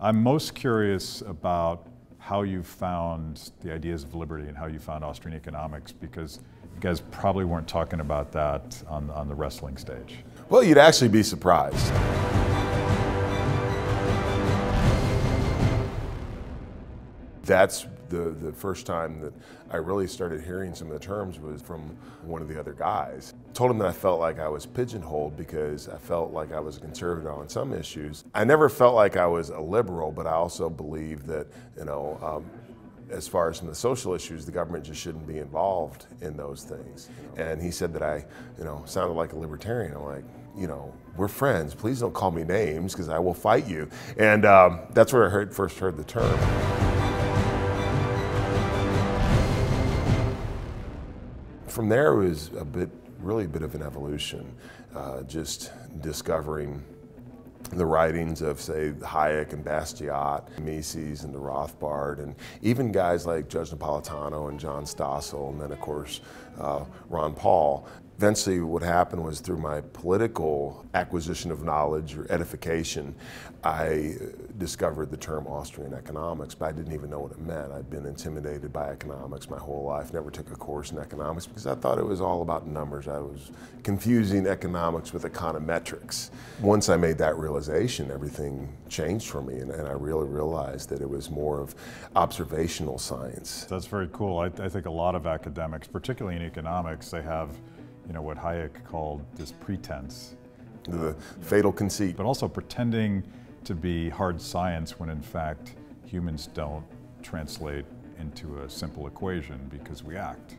I'm most curious about how you found the ideas of liberty and how you found Austrian economics because you guys probably weren't talking about that on, on the wrestling stage. Well, you'd actually be surprised. That's the, the first time that I really started hearing some of the terms was from one of the other guys. Told him that I felt like I was pigeonholed because I felt like I was a conservative on some issues. I never felt like I was a liberal, but I also believe that, you know, um, as far as some of the social issues, the government just shouldn't be involved in those things. And he said that I, you know, sounded like a libertarian. I'm like, you know, we're friends. Please don't call me names because I will fight you. And um, that's where I heard, first heard the term. From there it was a bit, really a bit of an evolution, uh, just discovering the writings of, say, Hayek and Bastiat, Mises and the Rothbard, and even guys like Judge Napolitano and John Stossel, and then, of course, uh, Ron Paul. Eventually, what happened was through my political acquisition of knowledge or edification, I discovered the term Austrian economics, but I didn't even know what it meant. I'd been intimidated by economics my whole life, never took a course in economics because I thought it was all about numbers. I was confusing economics with econometrics. Once I made that realization, everything changed for me, and, and I really realized that it was more of observational science. That's very cool. I, I think a lot of academics, particularly in economics, they have you know, what Hayek called this pretense. The fatal conceit. But also pretending to be hard science when in fact humans don't translate into a simple equation because we act.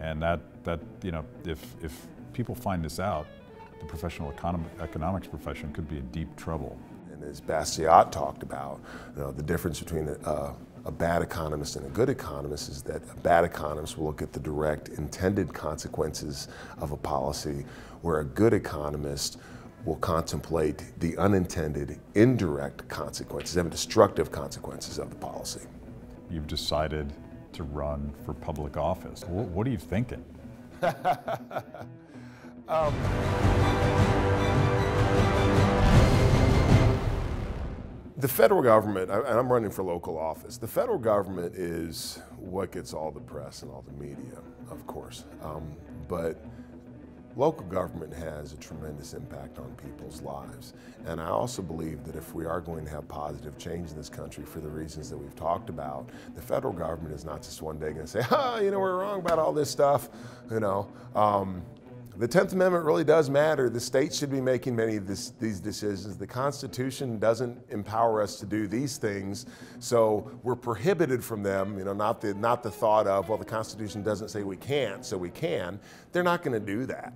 And that, that you know, if, if people find this out, the professional econom economics profession could be in deep trouble. And as Bastiat talked about, you know, the difference between the uh, a bad economist and a good economist is that a bad economist will look at the direct intended consequences of a policy, where a good economist will contemplate the unintended indirect consequences and destructive consequences of the policy. You've decided to run for public office. What are you thinking? um, The federal government, and I'm running for local office, the federal government is what gets all the press and all the media, of course. Um, but local government has a tremendous impact on people's lives. And I also believe that if we are going to have positive change in this country for the reasons that we've talked about, the federal government is not just one day going to say, ah, you know, we're wrong about all this stuff, you know. Um, the 10th Amendment really does matter. The states should be making many of this, these decisions. The Constitution doesn't empower us to do these things, so we're prohibited from them. You know, not the, not the thought of, well, the Constitution doesn't say we can't, so we can. They're not going to do that.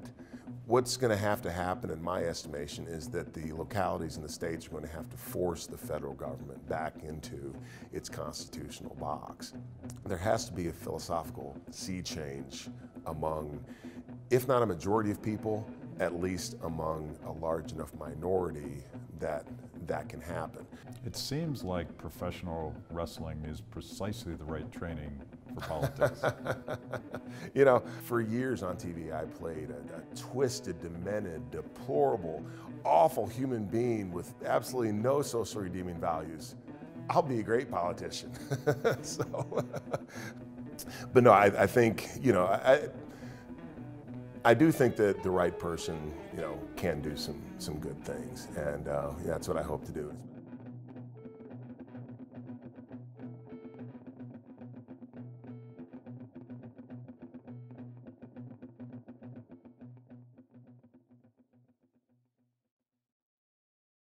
What's going to have to happen, in my estimation, is that the localities and the states are going to have to force the federal government back into its constitutional box. There has to be a philosophical sea change among if not a majority of people, at least among a large enough minority that that can happen. It seems like professional wrestling is precisely the right training for politics. you know, for years on TV, I played a, a, twisted, demented, deplorable, awful human being with absolutely no social redeeming values. I'll be a great politician. so, but no, I, I, think, you know, I, I do think that the right person, you know, can do some, some good things, and uh, yeah, that's what I hope to do.